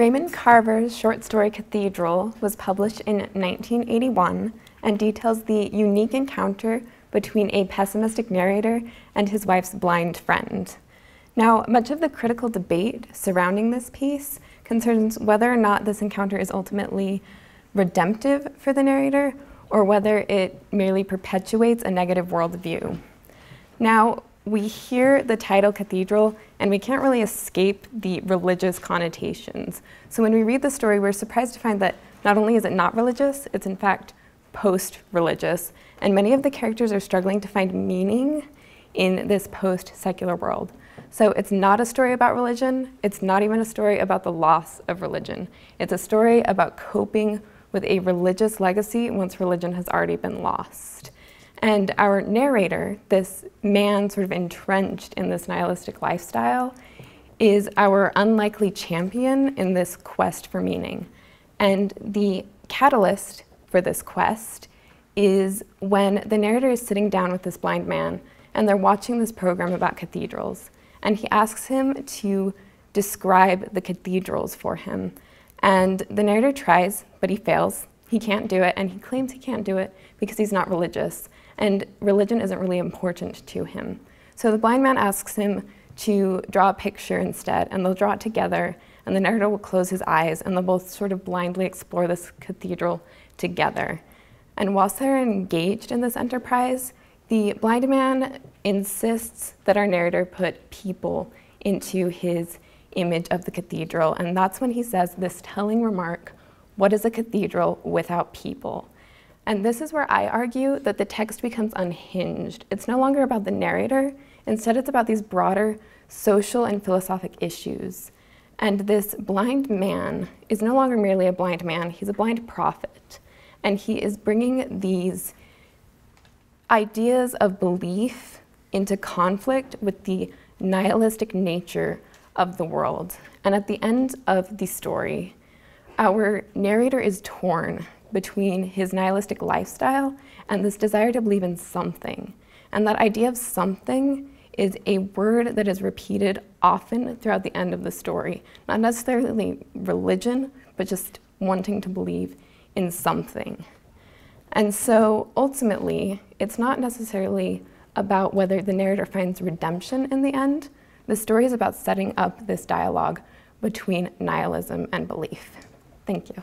Raymond Carver's short story Cathedral was published in 1981 and details the unique encounter between a pessimistic narrator and his wife's blind friend. Now, much of the critical debate surrounding this piece concerns whether or not this encounter is ultimately redemptive for the narrator or whether it merely perpetuates a negative worldview. Now, we hear the title cathedral and we can't really escape the religious connotations. So when we read the story, we're surprised to find that not only is it not religious, it's in fact post-religious, and many of the characters are struggling to find meaning in this post-secular world. So it's not a story about religion, it's not even a story about the loss of religion. It's a story about coping with a religious legacy once religion has already been lost. And our narrator, this man sort of entrenched in this nihilistic lifestyle, is our unlikely champion in this quest for meaning. And the catalyst for this quest is when the narrator is sitting down with this blind man and they're watching this program about cathedrals. And he asks him to describe the cathedrals for him. And the narrator tries, but he fails. He can't do it, and he claims he can't do it because he's not religious and religion isn't really important to him. So the blind man asks him to draw a picture instead, and they'll draw it together, and the narrator will close his eyes, and they'll both sort of blindly explore this cathedral together. And whilst they're engaged in this enterprise, the blind man insists that our narrator put people into his image of the cathedral, and that's when he says this telling remark, what is a cathedral without people? And this is where I argue that the text becomes unhinged. It's no longer about the narrator, instead it's about these broader social and philosophic issues. And this blind man is no longer merely a blind man, he's a blind prophet. And he is bringing these ideas of belief into conflict with the nihilistic nature of the world. And at the end of the story, our narrator is torn between his nihilistic lifestyle and this desire to believe in something. And that idea of something is a word that is repeated often throughout the end of the story. Not necessarily religion, but just wanting to believe in something. And so ultimately, it's not necessarily about whether the narrator finds redemption in the end. The story is about setting up this dialogue between nihilism and belief. Thank you.